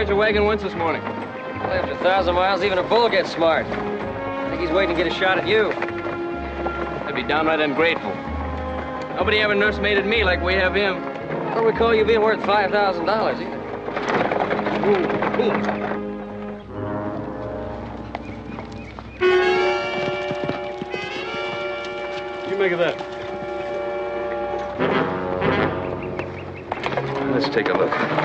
Howdy. Old Henry hasn't charged a wagon once this morning. Well, after a thousand miles, even a bull gets smart. I think he's waiting to get a shot at you. I'd be downright ungrateful. Nobody ever nursemaided me like we have him. I don't recall you being worth $5,000 either. Ooh, ooh. You make of that? Let's take a look.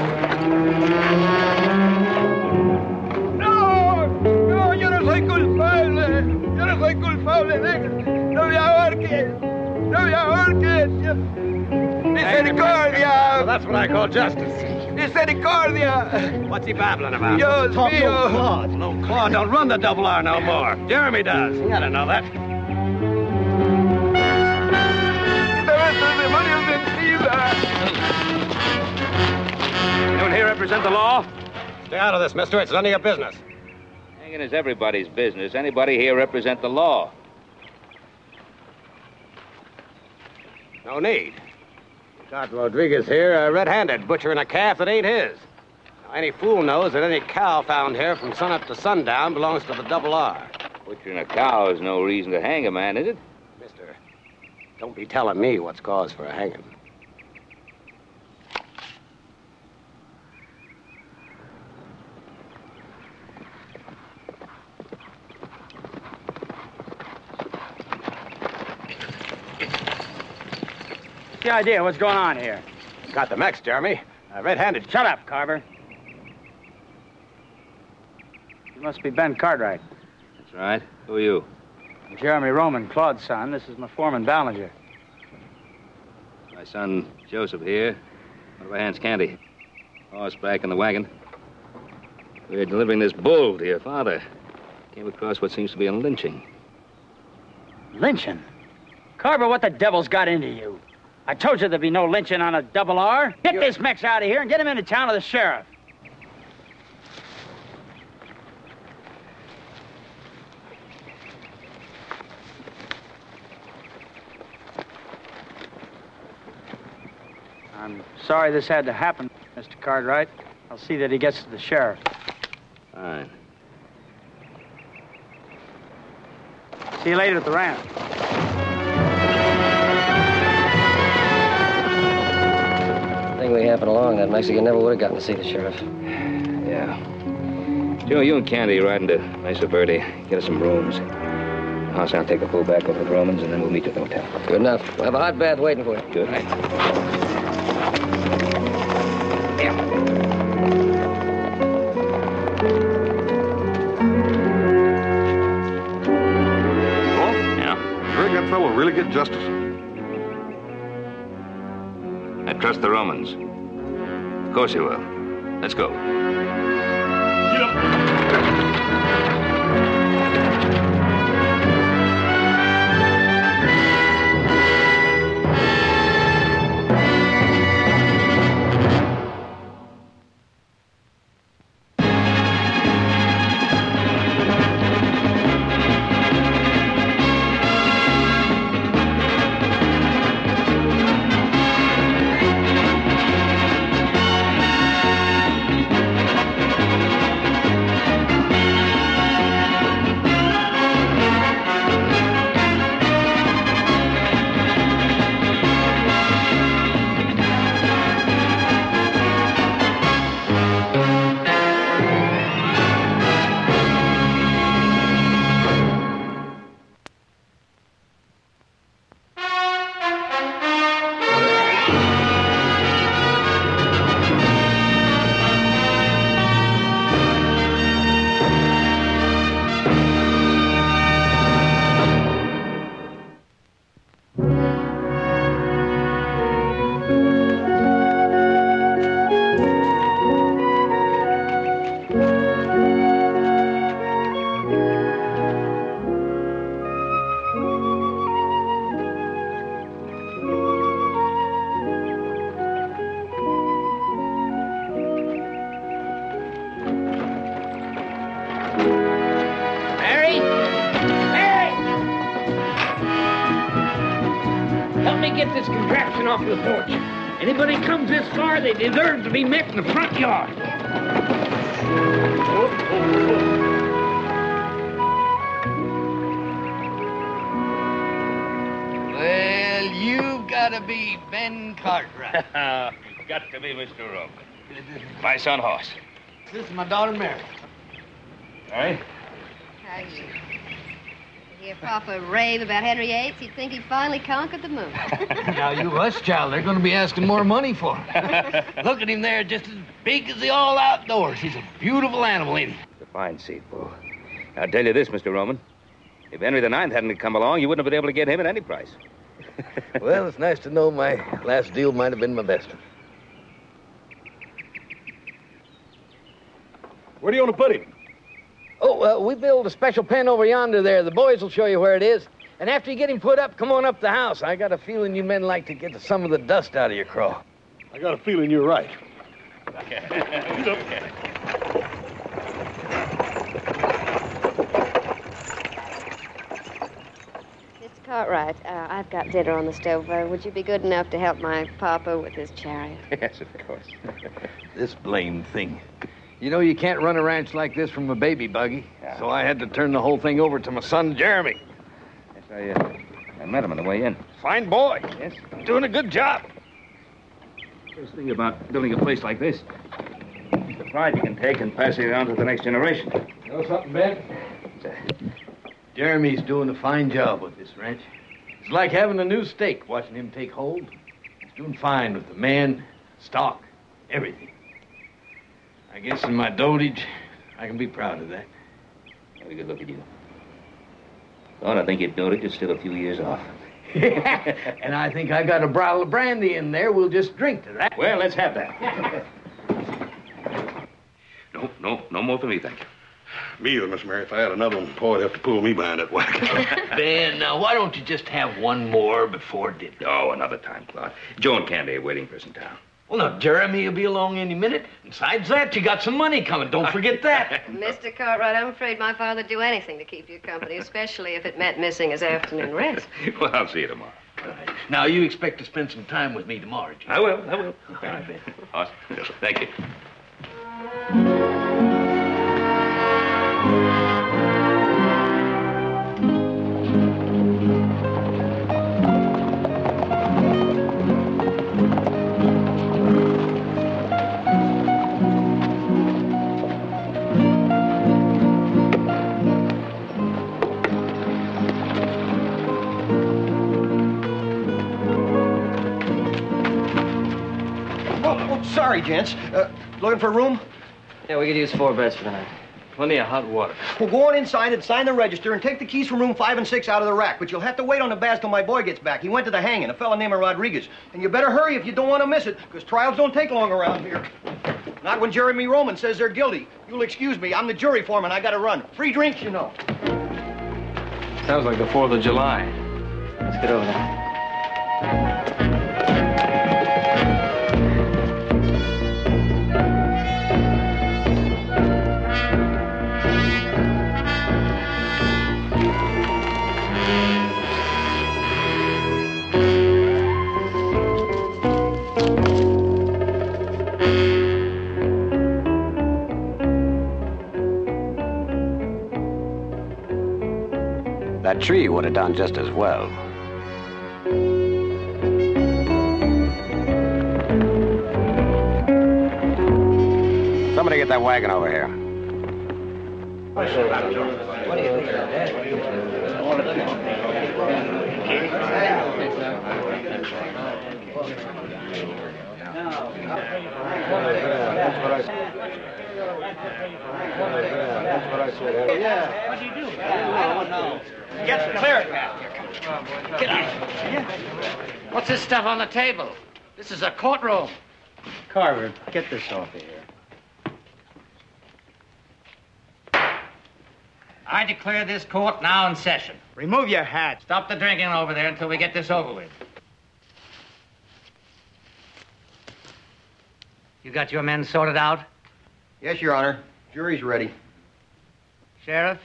What I call justice. Misericordia. What's he babbling about? Dios Talk mío. to Claude. No, Claude don't run the double R no more. Jeremy does. He don't know that. Quítame estos demonios de encima. You don't here represent the law? Stay out of this, mister. It's none of your business. Hanging is everybody's business. Anybody here represent the law? No need. Got Rodriguez here, uh, red-handed, butchering a calf that ain't his. Now, any fool knows that any cow found here from sunup to sundown belongs to the double R. Butchering a cow is no reason to hang a man, is it? Mister, don't be telling me what's cause for a hanging. Idea? What's going on here? Got the Mex, Jeremy. Uh, red-handed. Shut up, Carver. You must be Ben Cartwright. That's right. Who are you? I'm Jeremy Roman, Claude's son. This is my foreman, Ballinger. My son Joseph here. One of our hands, Candy. Horseback in the wagon. We're delivering this bull to your father. Came across what seems to be a lynching. Lynching? Carver, what the devil's got into you? I told you there'd be no lynching on a double R. Get this Mex out of here and get him into town to the sheriff. I'm sorry this had to happen, Mr. Cartwright. I'll see that he gets to the sheriff. Fine. See you later at the ranch. Along that Mexican never would have gotten to see the sheriff. Yeah. Joe, you and Candy ride into Mesa Verde. Get us some rooms. The house, I'll take the fool back over to the Romans, and then we'll meet you at the hotel. Good enough. We'll have a hot bath waiting for you. Good. Yeah? You reckon that fellow really get justice? I trust the Romans. Of course you will. Let's go. Mary? Help me get this contraption off the porch. Anybody comes this far, they deserve to be met in the front yard. Oh, oh, oh. Well, you've got to be Ben Cartwright. you've Got to be Mr. Roman. My son Hoss. this is my daughter Mary. All right? How you? Hear Papa rave about Henry VIII, he'd think he finally conquered the moon. now, you hush, child. They're going to be asking more money for him. Look at him there, just as big as the all outdoors. He's a beautiful animal, ain't he? It's a fine seat, Bull. I'll tell you this, Mr. Roman. If Henry the Ninth hadn't come along, you wouldn't have been able to get him at any price. well, it's nice to know my last deal might have been my best. Where do you want to put him? Oh, uh, we built a special pen over yonder there. The boys will show you where it is. And after you get him put up, come on up the house. I got a feeling you men like to get some of the dust out of your craw. I got a feeling you're right. Mr. Cartwright, uh, I've got dinner on the stove. Uh, would you be good enough to help my papa with his chariot? yes, of course. This blamed thing. You know, you can't run a ranch like this from a baby buggy. So I had to turn the whole thing over to my son, Jeremy. Yes, I, uh, I met him on the way in. Fine boy. Yes? Doing a good job. First thing about building a place like this, the pride you can take and pass it on to the next generation. You know something, Ben? Jeremy's doing a fine job with this ranch. It's like having a new stake watching him take hold. He's doing fine with the man, stock, everything. I guess in my dotage, I can be proud of that. Have a good look at you. Thought I think you'd notice you're still a few years off. and I think I got a bottle of brandy in there. We'll just drink to that. Well, let's have that. no, no, no more for me, thank you. Me either, Miss Mary. If I had another one, Paul would have to pull me behind that wagon. Ben, now why don't you just have one more before dinner? Oh, another time, Claude. Joe and Candy are waiting for us in town. Well, now, Jeremy will be along any minute. Besides that, you got some money coming. Don't forget that. Mr. Cartwright, I'm afraid my father'd do anything to keep you company, especially if it meant missing his afternoon rest. well, I'll see you tomorrow. now, you expect to spend some time with me tomorrow, Jim. I will, I will. All right, Ben. Hoss, thank you. Sorry, gents. Uh, looking for a room? Yeah, we could use four beds for the night. Plenty of hot water. Well, go on inside and sign the register and take the keys from room five and six out of the rack. But you'll have to wait on the baths till my boy gets back. He went to the hanging, a fella named Rodriguez. And you better hurry if you don't want to miss it, because trials don't take long around here. Not when Jeremy Roman says they're guilty. You'll excuse me. I'm the jury foreman. I gotta run. Free drinks, you know. Sounds like the 4th of July. Let's get over there. That tree would have done just as well. Somebody get that wagon over here. Get clear. It, man. Get out. What's this stuff on the table? This is a courtroom. Carver, get this off of here. I declare this court now in session. Remove your hat. Stop the drinking over there until we get this over with. You got your men sorted out? Yes, Your Honor. Jury's ready. Sheriff,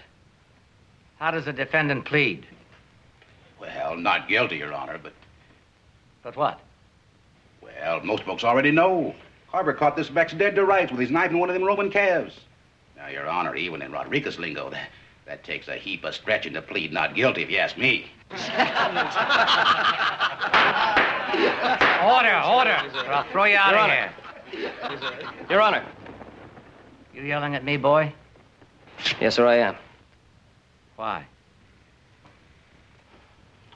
how does the defendant plead? Well, not guilty, Your Honor, but, But what? well, Well, most folks already know. Carver caught this Mex dead to rights with his knife in one of them Roman calves. Now, Your Honor, even in Rodriguez lingo, that, that takes a heap of stretching to plead not guilty, if you ask me. Order, order, or I'll throw you out Your of Honor. here. Your Honor. You yelling at me, boy? Yes, sir, I am. Why?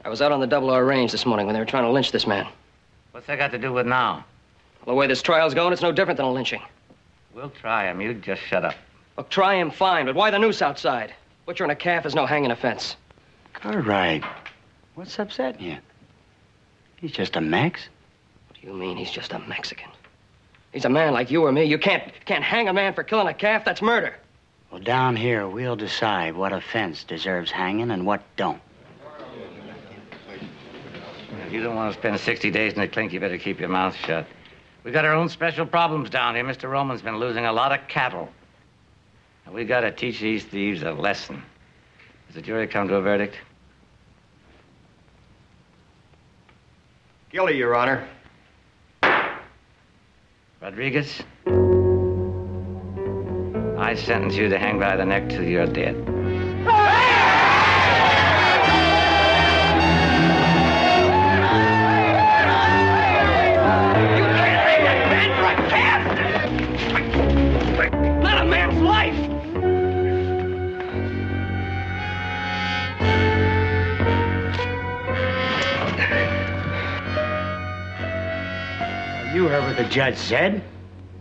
I was out on the double R range this morning when they were trying to lynch this man. What's that got to do with now? The way this trial's going, it's no different than a lynching. We'll try him. You just shut up. Look, try him fine, but why the noose outside? Butchering a calf is no hanging offense. All right. what's upsetting you? He's just a Mex. What do you mean he's just a Mexican? He's a man like you or me. You can't can't hang a man for killing a calf. That's murder. Well, down here, we'll decide what offense deserves hanging and what don't. If you don't want to spend 60 days in the clink, you better keep your mouth shut. We got our own special problems down here. Mr. Roman's been losing a lot of cattle. And we got to teach these thieves a lesson. Has the jury come to a verdict? Guilty, Your Honor. Rodriguez? I sentence you to hang by the neck till you're dead. Not a man's life. You heard what the judge said.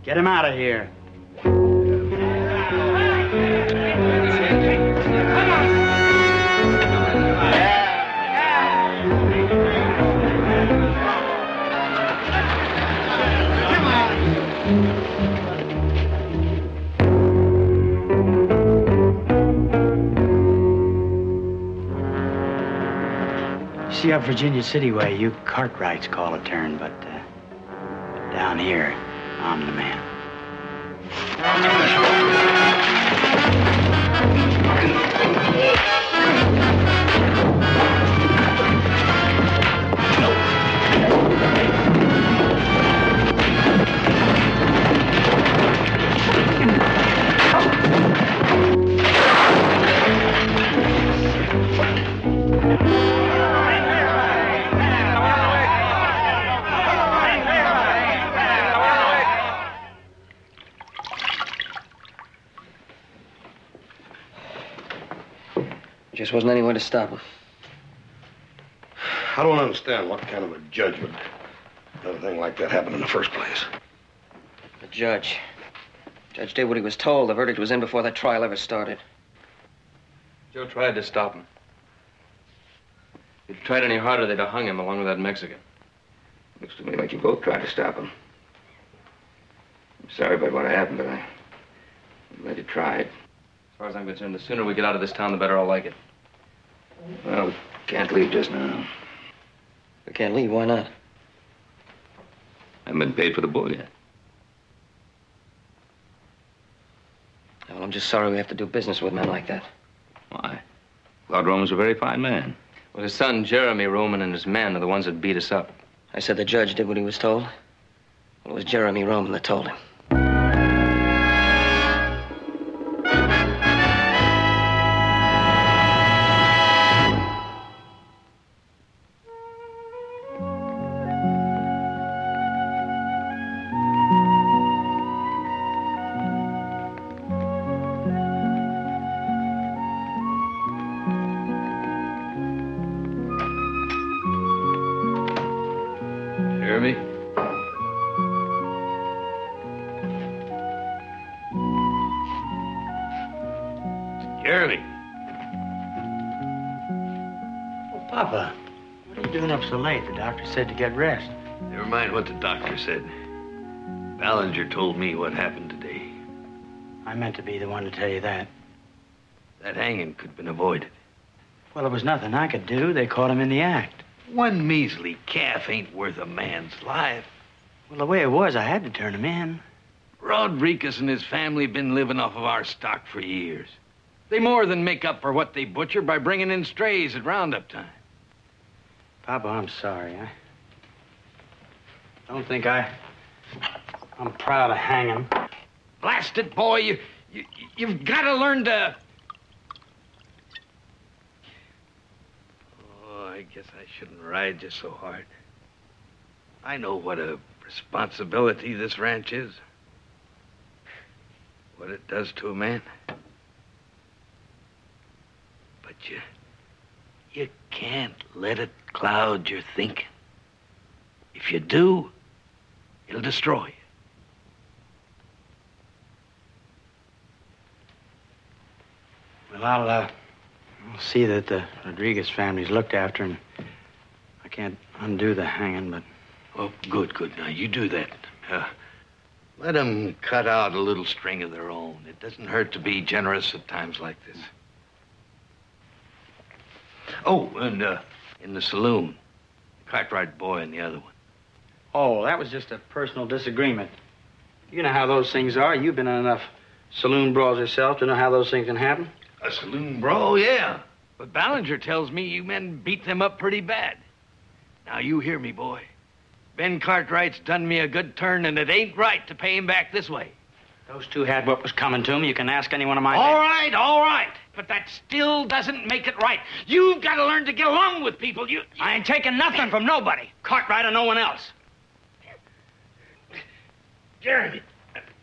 Get him out of here. Up Virginia City way, you Cartwrights call a turn, but uh, down here, I'm the man. Just wasn't any way to stop him. I don't understand what kind of a judge would let a thing like that happen in the first place. The judge. Judge did what he was told. The verdict was in before that trial ever started. Joe tried to stop him. If he'd tried any harder, they'd have hung him along with that Mexican. Looks to me like you both tried to stop him. I'm sorry about what happened, but I, I'm glad you tried. As far as I'm concerned, the sooner we get out of this town, the better I'll like it. Well, we can't leave just now. We can't leave. Why not? I haven't been paid for the bull yet. Well, I'm just sorry we have to do business with men like that. Why? Claude Roman's a very fine man. Well, his son, Jeremy Roman, and his men are the ones that beat us up. I said the judge did what he was told. Well, it was Jeremy Roman that told him. Doctor said to get rest. Never mind what the doctor said. Ballinger told me what happened today. I meant to be the one to tell you that. That hanging could have been avoided. Well, there was nothing I could do. They caught him in the act. One measly calf ain't worth a man's life. Well, the way it was, I had to turn him in. Rodriguez and his family been living off of our stock for years. They more than make up for what they butcher by bringing in strays at roundup time. Papa, I'm sorry. I... Don't think I. I'm proud of hanging. Blast it, boy. You, you, you've got to learn to. Oh, I guess I shouldn't ride you so hard. I know what a responsibility this ranch is. What it does to a man. But you. You can't let it cloud your thinking. If you do, it'll destroy you. Well, I'll, uh, I'll see that the Rodriguez family's looked after, and I can't undo the hanging, but. Oh, good, good. Now, you do that. Uh, let them cut out a little string of their own. It doesn't hurt to be generous at times like this. Oh, and uh, in the saloon, Cartwright boy and the other one. Oh, that was just a personal disagreement. You know how those things are. You've been in enough saloon brawls yourself to know how those things can happen. A saloon brawl, yeah. But Ballinger tells me you men beat them up pretty bad. Now, you hear me, boy. Ben Cartwright's done me a good turn, and it ain't right to pay him back this way. Those two had what was coming to them. You can ask any one of my. All right, all right. But that still doesn't make it right. You've got to learn to get along with people. You. I ain't taking nothing from nobody. Cartwright or no one else. Jeremy,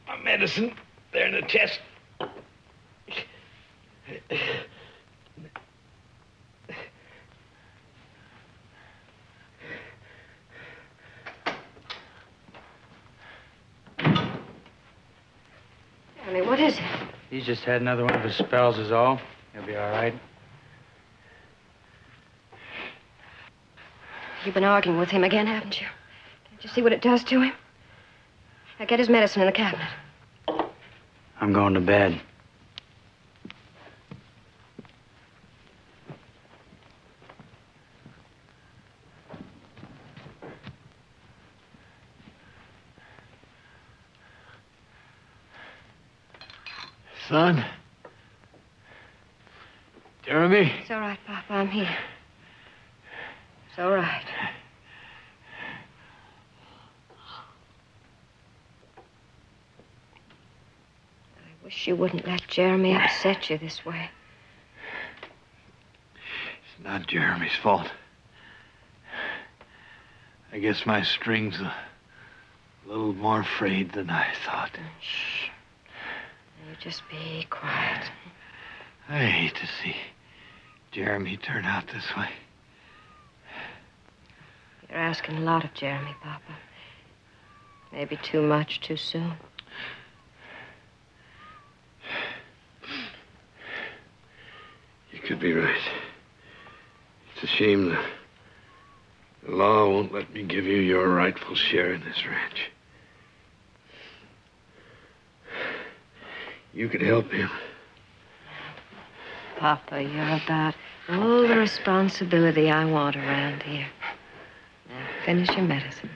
my medicine They're in the chest. Jeremy, what is it? He's just had another one of his spells, is all. He'll be all right. You've been arguing with him again, haven't you? Can't you see what it does to him? Now get his medicine in the cabinet. I'm going to bed. Son? Jeremy? It's all right, Papa. I'm here. It's all right. I wish you wouldn't let Jeremy upset you this way. It's not Jeremy's fault. I guess my string's a little more frayed than I thought. Shh. Just be quiet. I hate to see Jeremy turn out this way. You're asking a lot of Jeremy, Papa. Maybe too much too soon. You could be right. It's a shame the, the law won't let me give you your rightful share in this ranch. You could help him. Papa, you're about all the responsibility I want around here. Now, finish your medicine.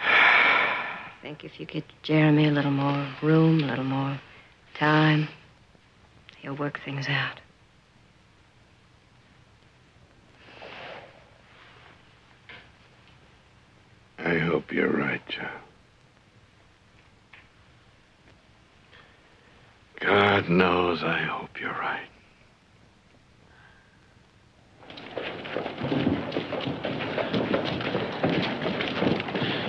I think if you get Jeremy a little more room, a little more time, he'll work things out. I hope you're right, Joe. God knows I hope you're right.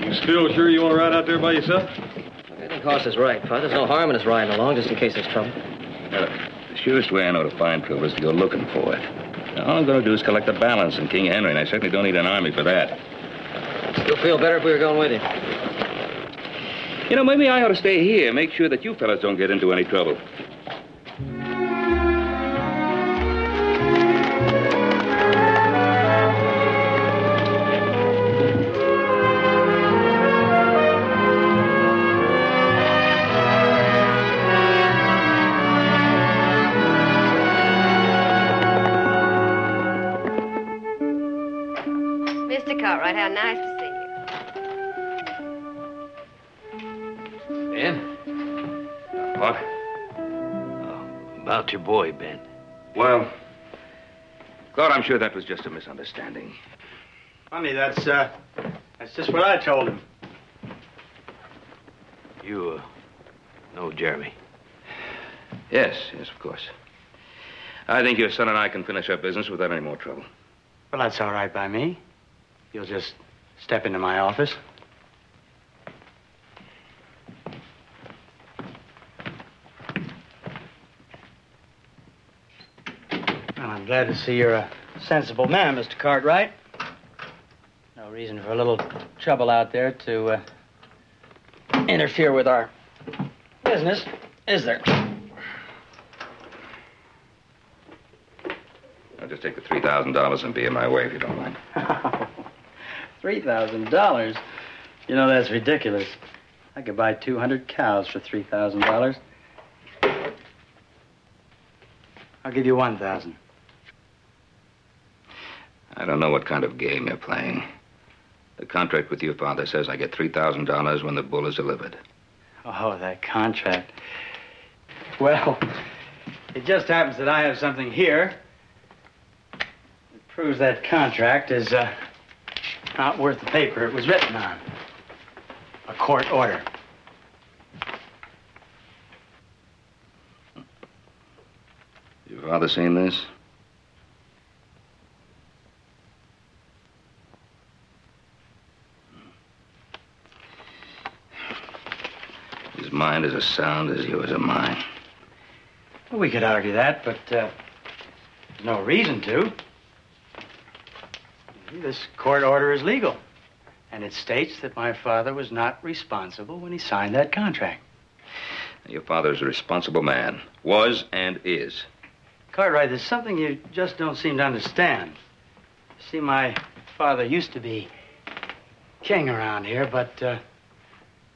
You still sure you want to ride out there by yourself? I think Hoss is right, Pud. There's no harm in us riding along just in case there's trouble. Uh, the surest way I know to find trouble is to go looking for it. Now, all I'm going to do is collect the balance in King Henry, and I certainly don't need an army for that. You'll feel better if we were going with you. You know, maybe I ought to stay here, make sure that you fellas don't get into any trouble. Sure that was just a misunderstanding. Funny, that's, uh, that's just what I told him. You, uh, know Jeremy. Yes, yes, of course. I think your son and I can finish our business without any more trouble. Well, that's all right by me. You'll just step into my office. Well, I'm glad to see you're a sensible man, Mr. Cartwright. No reason for a little trouble out there to uh, interfere with our business, is there? I'll just take the $3,000 and be in my way if you don't mind. Three thousand dollars? You know that's ridiculous. I could buy two hundred cows for three thousand dollars. I'll give you one thousand. I don't know what kind of game you're playing. The contract with your father says I get $3,000 when the bull is delivered. Oh, that contract. Well, it just happens that I have something here that proves that contract is uh, not worth the paper it was written on. A court order. Your father seen this? His mind is as sound as yours are mine. Well, we could argue that, but uh, there's no reason to. This court order is legal, and it states that my father was not responsible when he signed that contract. Your father is a responsible man. Was and is. Cartwright, there's something you just don't seem to understand. You see, my father used to be king around here, but uh,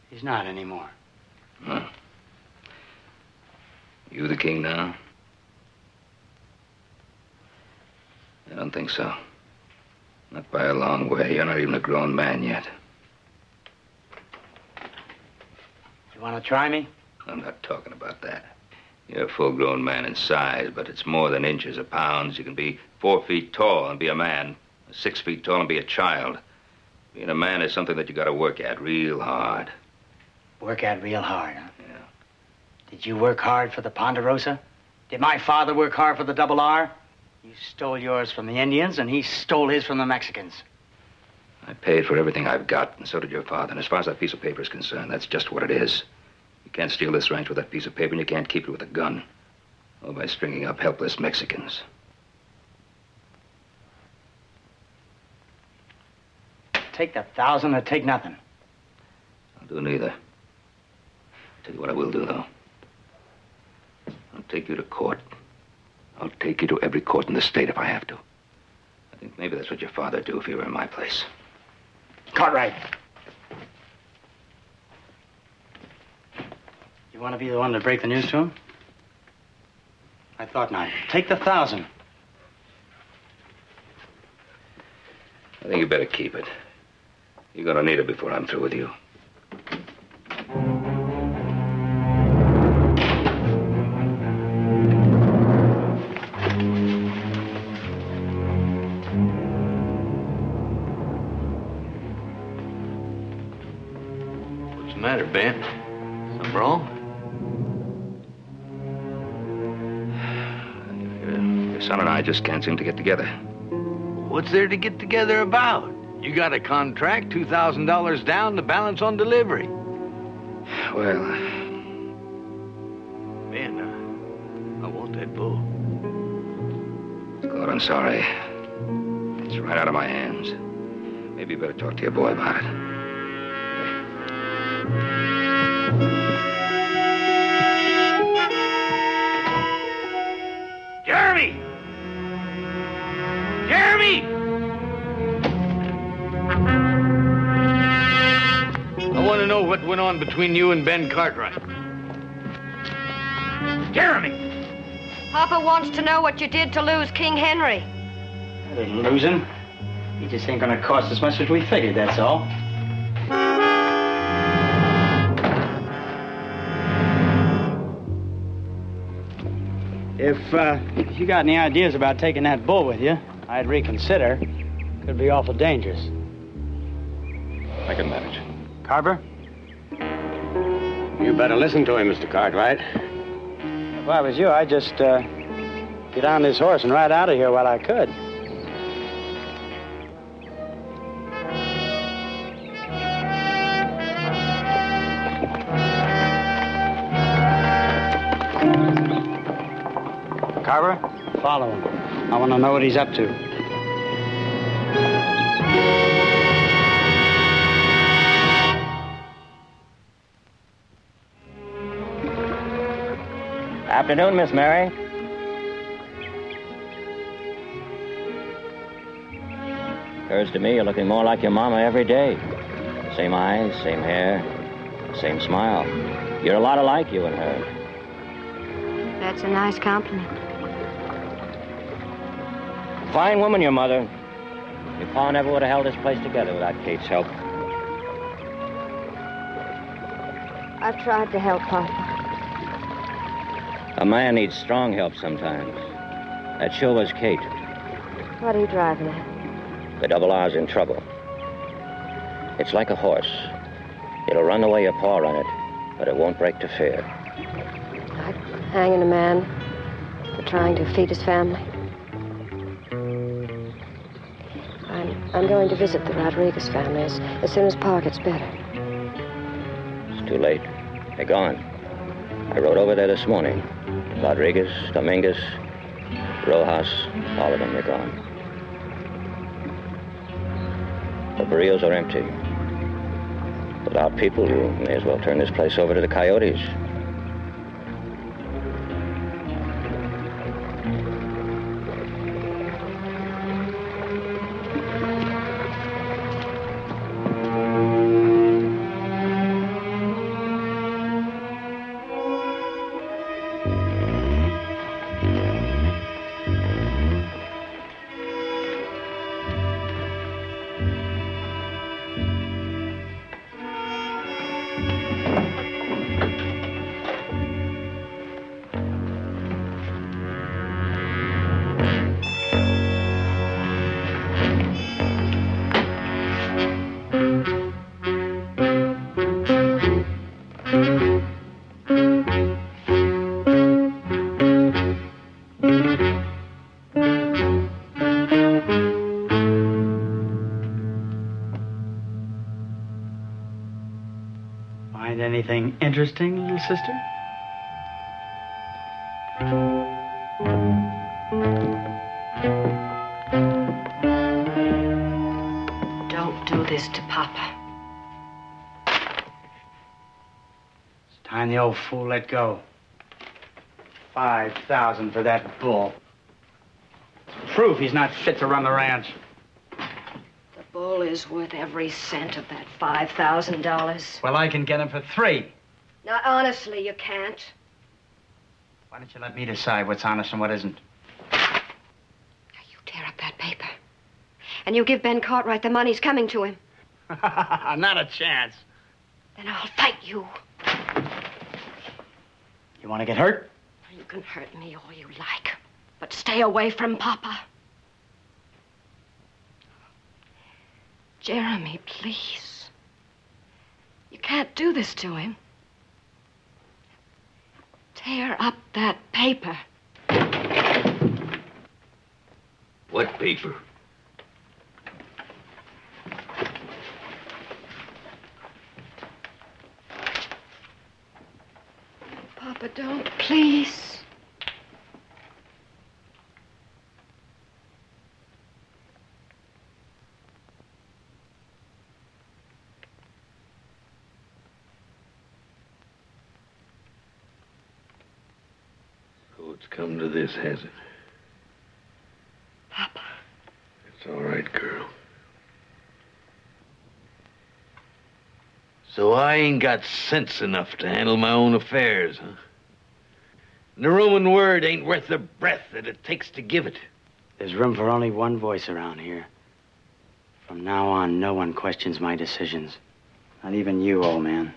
he's not anymore. Huh. You the king now? I don't think so. Not by a long way. You're not even a grown man yet. You want to try me? I'm not talking about that. You're a full grown man in size, but it's more than inches or pounds. You can be four feet tall and be a man, six feet tall and be a child. Being a man is something that you gotta work at real hard. Work out real hard, huh? Yeah. Did you work hard for the Ponderosa? Did my father work hard for the Double R? You stole yours from the Indians, and he stole his from the Mexicans. I paid for everything I've got, and so did your father. And as far as that piece of paper is concerned, that's just what it is. You can't steal this ranch with that piece of paper, and you can't keep it with a gun. Or by stringing up helpless Mexicans. Take the thousand or take nothing. I'll do neither. I'll tell you what I will do, though. I'll take you to court. I'll take you to every court in the state if I have to. I think maybe that's what your father'd do if he were in my place. Cartwright. You want to be the one to break the news to him? I thought not. Take the thousand. I think you better keep it. You're gonna need it before I'm through with you. I just can't seem to get together. What's there to get together about? You got a contract, $2,000 down, the balance on delivery. Well, Ben, uh, I want that bull. Claude, I'm sorry. It's right out of my hands. Maybe you better talk to your boy about it. Between you and Ben Cartwright. Jeremy! Papa wants to know what you did to lose King Henry. I didn't lose him. He just ain't gonna cost as much as we figured, that's all. If, uh, if you got any ideas about taking that bull with you, I'd reconsider. Could be awful dangerous. I can manage. Carver? You better listen to him, Mr. Cartwright. If I was you, I'd just uh, get on this horse and ride out of here while I could. Carver, follow him. I want to know what he's up to. Afternoon, Miss Mary. Occurs to me you're looking more like your mama every day. Same eyes, same hair, same smile. You're a lot alike, you and her. That's a nice compliment. Fine woman, your mother. Your pa never would have held this place together without Kate's help. I've tried to help Papa. A man needs strong help sometimes. That sure was Kate. What are you driving at? The double R's in trouble. It's like a horse. It'll run the way your paw run it, but it won't break to fear. Hanging a man for trying to feed his family. I'm, I'm going to visit the Rodriguez family as, as soon as Pa gets better. It's too late. They're gone. I rode over there this morning. Rodriguez, Dominguez, Rojas, all of them are gone. The barrios are empty. Without people, you may as well turn this place over to the coyotes. Anything interesting, little sister? Don't do this to Papa. It's time the old fool let go. Five thousand for that bull. It's proof he's not fit to run the ranch. Is worth every cent of that $5,000. Well, I can get him for three. Now, honestly, you can't. Why don't you let me decide what's honest and what isn't? Now, You tear up that paper. And you give Ben Cartwright the money's coming to him. Not a chance. Then I'll fight you. You want to get hurt? You can hurt me all you like, but stay away from Papa. Jeremy, please. You can't do this to him. Tear up that paper. What paper? Papa, don't, please. So it's come to this, has it? Papa. It's all right, girl. So I ain't got sense enough to handle my own affairs, huh? And the Roman word ain't worth the breath that it takes to give it. There's room for only one voice around here. From now on, no one questions my decisions. Not even you, old man.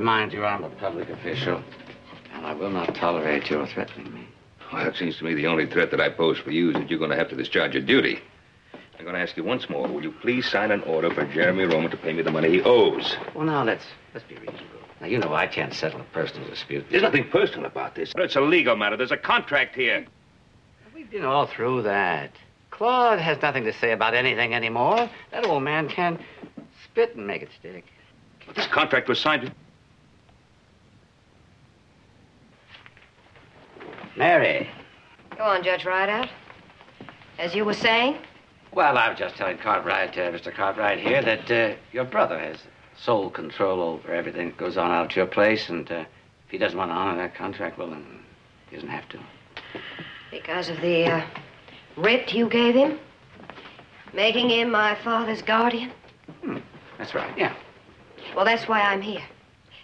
Remind you I'm a public official, and I will not tolerate your threatening me. Well, it seems to me the only threat that I pose for you is that you're going to have to discharge your duty. I'm going to ask you once more. Will you please sign an order for Jeremy Roman to pay me the money he owes? Well, now, let's, let's be reasonable. Now, you know I can't settle a personal dispute. There's nothing personal about this. But it's a legal matter. There's a contract here. We've been all through that. Claude has nothing to say about anything anymore. That old man can spit and make it stick. This contract was signed. Mary. Go on, Judge Rideout. As you were saying, Well, I was just telling Cartwright, uh, Mr. Cartwright here, that uh, your brother has sole control over everything that goes on out at your place, and uh, if he doesn't want to honor that contract, well, then he doesn't have to. because of the uh, writ you gave him, making him my father's guardian. Hmm, That's right, yeah. Well, that's why I'm here.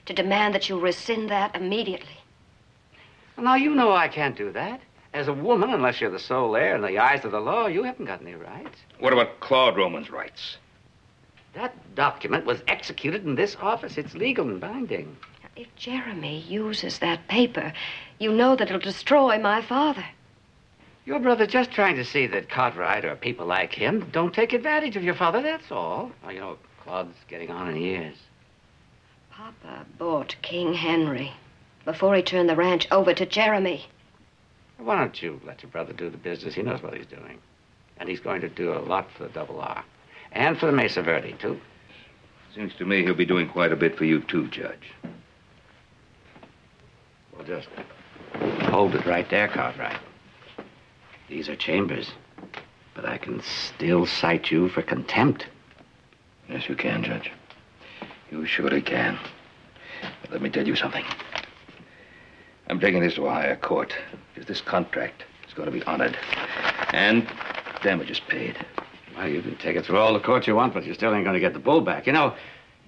To demand that you rescind that immediately. Well, now, you know I can't do that. As a woman, unless you're the sole heir in the eyes of the law, you haven't got any rights. What about Claude Roman's rights? That document was executed in this office. It's legal and binding. If Jeremy uses that paper, you know that it'll destroy my father. Your brother's just trying to see that Cartwright or people like him don't take advantage of your father, that's all. You know, Claude's getting on in years. Papa bought King Henry before he turned the ranch over to Jeremy. Why don't you let your brother do the business? He knows what he's doing. And he's going to do a lot for the Double R. And for the Mesa Verde, too. Seems to me he'll be doing quite a bit for you, too, Judge. Well, just hold it right there, Cartwright. These are chambers. But I can still cite you for contempt. Yes, you can, Judge. You surely can. But let me tell you something. I'm taking this to a higher court. Because this contract is going to be honored. And damages paid. Well, you can take it through all the courts you want, but you still ain't going to get the bull back. You know,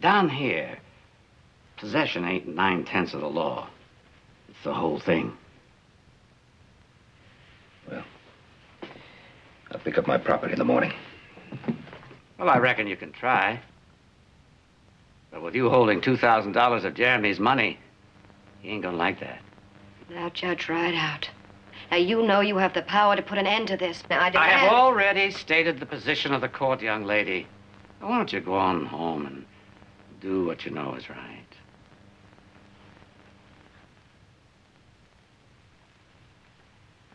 down here, possession ain't nine tenths of the law. It's the whole thing. Well, I'll pick up my property in the morning. Well, I reckon you can try. But with you holding $2,000 of Jeremy's money, he ain't gonna like that. Now, Judge Rideout. Now, you know you have the power to put an end to this. Now, I demand... I have already stated the position of the court, young lady. Now, why don't you go on home and do what you know is right?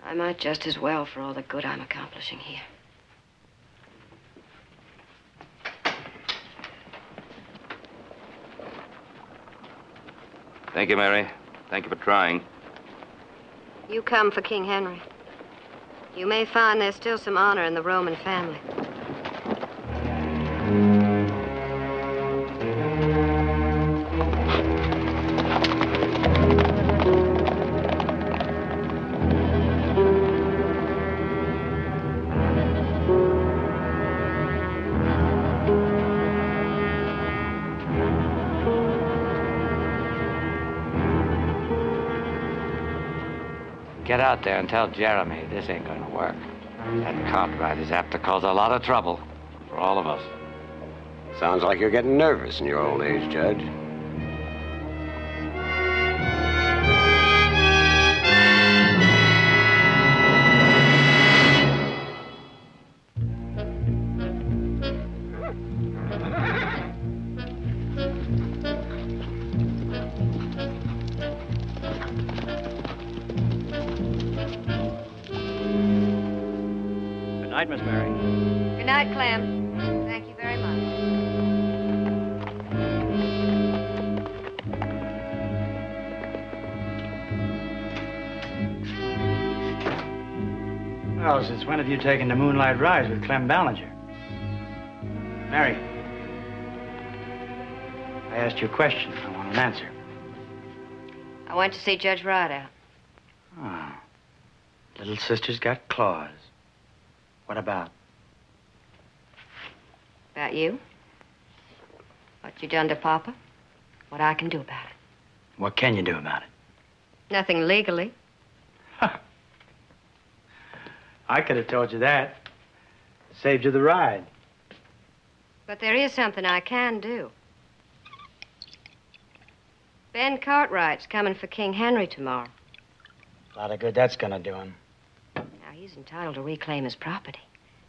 I might just as well for all the good I'm accomplishing here. Thank you, Mary. Thank you for trying. You come for King Henry. You may find there's still some honor in the Roman family. Get out there and tell Jeremy this ain't gonna work. That Cartwright is apt to cause a lot of trouble for all of us. Sounds like you're getting nervous in your old age, Judge. Night, Miss Mary. Good night, Clem. Thank you very much. Well, since when have you taken the moonlight rise with Clem Ballinger? Mary, I asked you a question. I want an answer. I went to see Judge Rideout. Oh. Ah. Little sister's got claws. What about? About you? What you done to Papa? What I can do about it? What can you do about it? Nothing legally. I could have told you that. Saved you the ride. But there is something I can do. Ben Cartwright's coming for King Henry tomorrow. A lot of good that's gonna do him. He's entitled to reclaim his property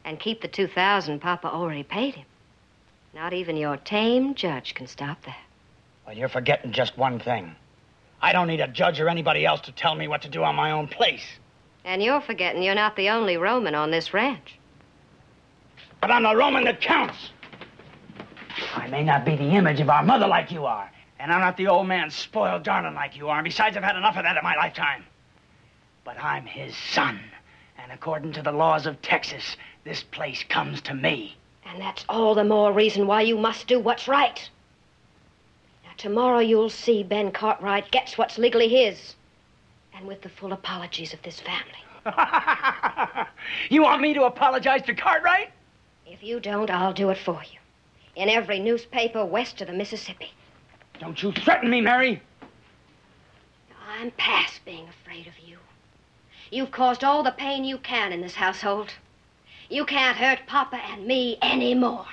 and keep the 2000 Papa already paid him. Not even your tame judge can stop that. Well, you're forgetting just one thing. I don't need a judge or anybody else to tell me what to do on my own place. And you're forgetting you're not the only Roman on this ranch. But I'm the Roman that counts. I may not be the image of our mother like you are, and I'm not the old man's spoiled darling like you are. And besides, I've had enough of that in my lifetime. But I'm his son, and according to the laws of Texas, this place comes to me. And that's all the more reason why you must do what's right. Now, tomorrow you'll see Ben Cartwright gets what's legally his. And with the full apologies of this family. You want me to apologize to Cartwright? If you don't, I'll do it for you. In every newspaper west of the Mississippi. Don't you threaten me, Mary. I'm past being afraid of you. You've caused all the pain you can in this household. You can't hurt Papa and me anymore.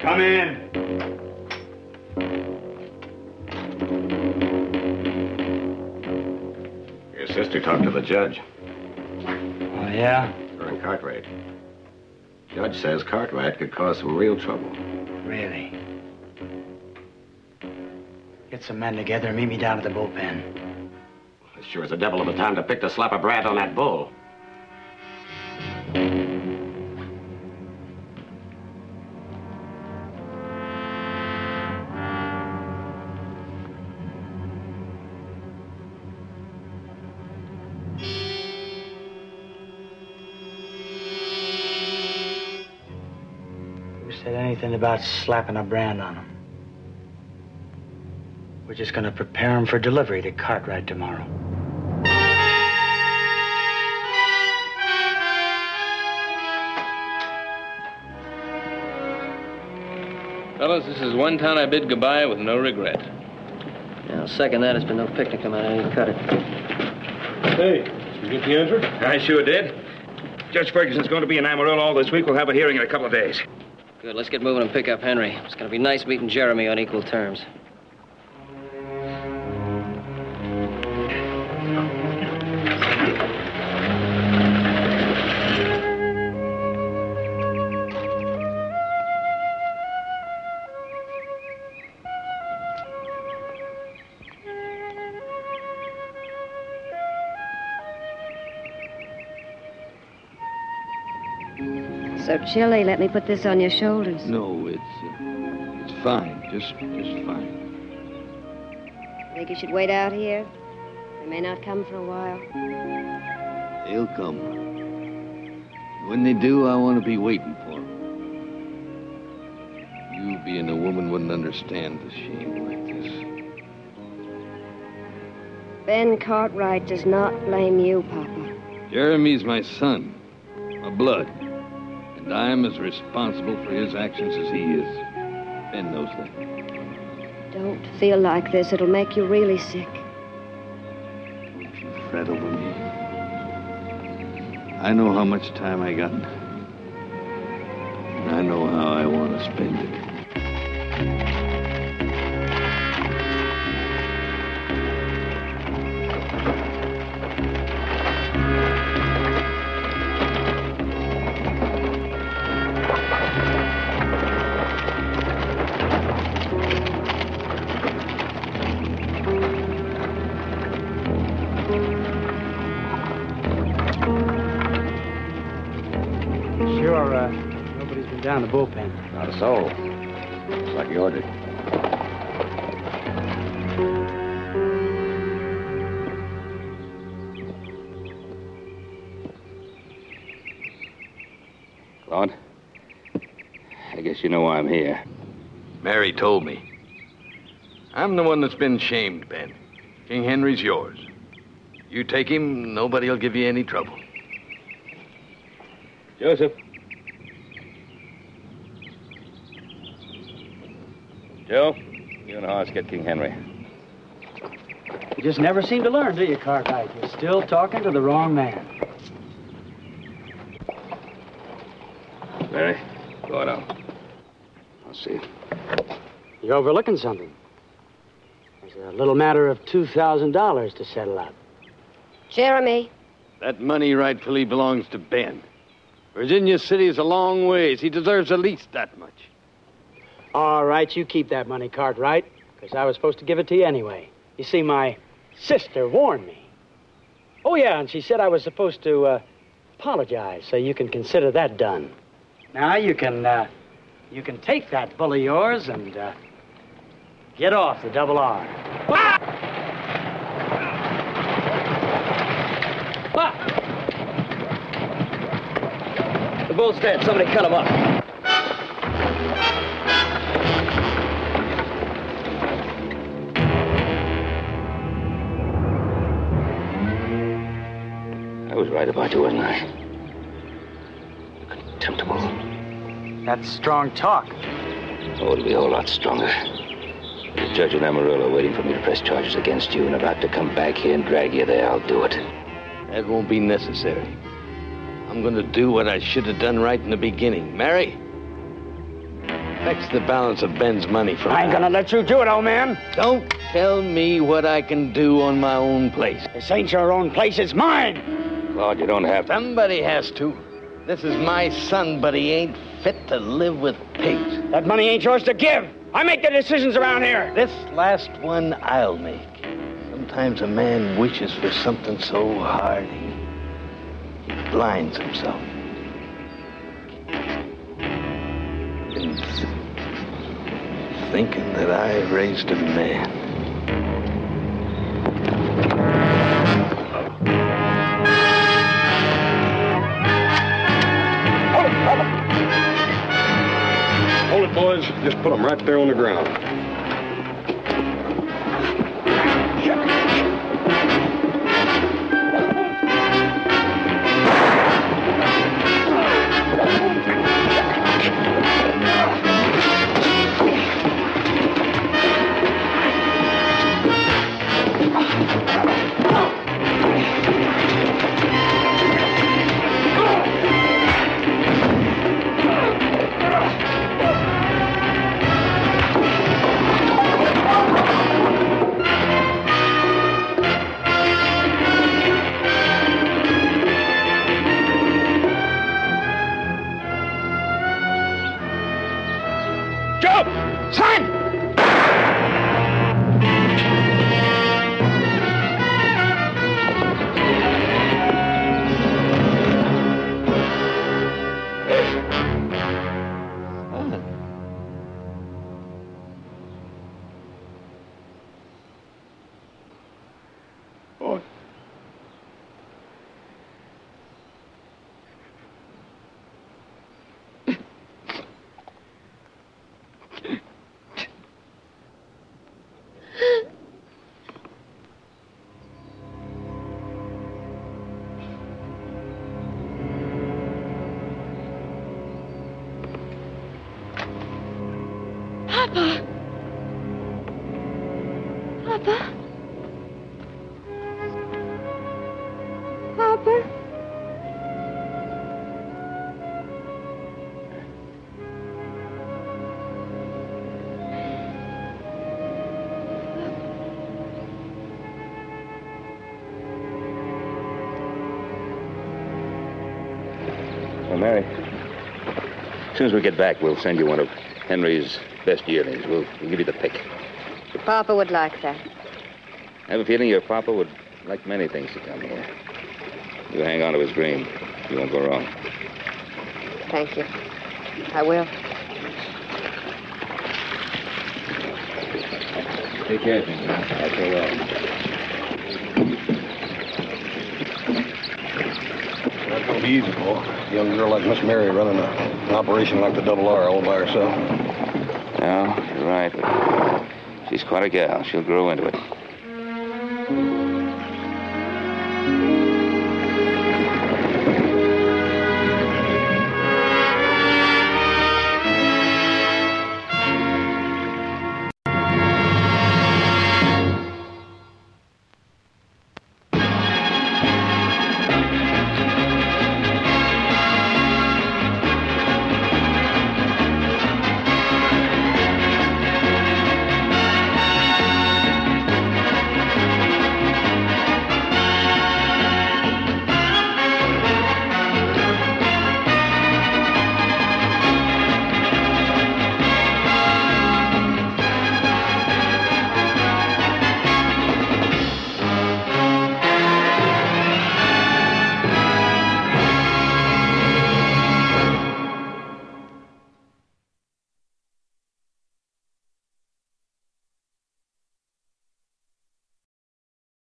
Come in. Your sister talked to the judge. Oh, yeah? Her and Cartwright. Judge says Cartwright could cause some real trouble. Really? Get some men together and meet me down at the bullpen. Sure as the devil of a time to pick to slap a brat on that bull. Said anything about slapping a brand on them. We're just gonna prepare them for delivery to Cartwright tomorrow. Fellas, this is one town I bid goodbye with no regret. Now, second that, it's been no picnic come out. I ain't cut it. Hey, did you get the answer? I sure did. Judge Ferguson's going to be in Amarillo all this week. We'll have a hearing in a couple of days. Good, let's get moving and pick up Henry. It's gonna be nice meeting Jeremy on equal terms. Chilly, let me put this on your shoulders. No, it's uh, it's fine. Just just fine. Think you should wait out here? They may not come for a while. They'll come. When they do, I want to be waiting for them. You, being a woman, wouldn't understand the shame like this. Ben Cartwright does not blame you, Papa. Jeremy's my son, my blood, and I'm as responsible for his actions as he is. Ben knows that. Don't feel like this. It'll make you really sick. Don't you Fret over me. I know how much time I got. And I know how I want to spend it. Bullpen. Not a soul. Looks like you ordered. Claude, I guess you know why I'm here. Mary told me. I'm the one that's been shamed, Ben. King Henry's yours. You take him, nobody'll give you any trouble. Joseph. Joe, you and the horse get King Henry. You just never seem to learn, do you, Cartwright? You're still talking to the wrong man. Mary, go on out. I'll see. You're overlooking something. There's a little matter of $2,000 to settle up. Jeremy, That money rightfully belongs to Ben. Virginia City is a long ways. He deserves at least that much. All right, you keep that money, Cartwright, because I was supposed to give it to you anyway. You see, my sister warned me. Oh, yeah, and she said I was supposed to uh, apologize, so you can consider that done. Now you can, uh, you can take that bull of yours and uh, get off the double R. The bull's dead. Somebody cut him up. Was right about you, wasn't I? Contemptible. That's strong talk. Oh, it'll be a whole lot stronger. The judge in Amarillo waiting for me to press charges against you and about to come back here and drag you there. I'll do it. That won't be necessary. I'm going to do what I should have done right in the beginning. Mary, fetch the balance of Ben's money from I ain't gonna let you do it, old man. Don't tell me what I can do on my own place. This ain't your own place, it's mine. Claude, you don't have to. Somebody has to. This is my son, but he ain't fit to live with pigs. That money ain't yours to give. I make the decisions around here. This last one I'll make. Sometimes a man wishes for something so hard he, he blinds himself. Been thinking that I raised a man. Boys. Just put them right there on the ground. Joe! As soon as we get back, we'll send you one of Henry's best yearlings. We'll, we'll give you the pick. Papa would like that. I have a feeling your papa would like many things to come here. You hang on to his dream. You won't go wrong. Thank you. I will. Take care, Ginger. That's all right. Paul. A young girl like Miss Mary running a, an operation like the Double R all by herself. No, you're right. She's quite a gal. She'll grow into it.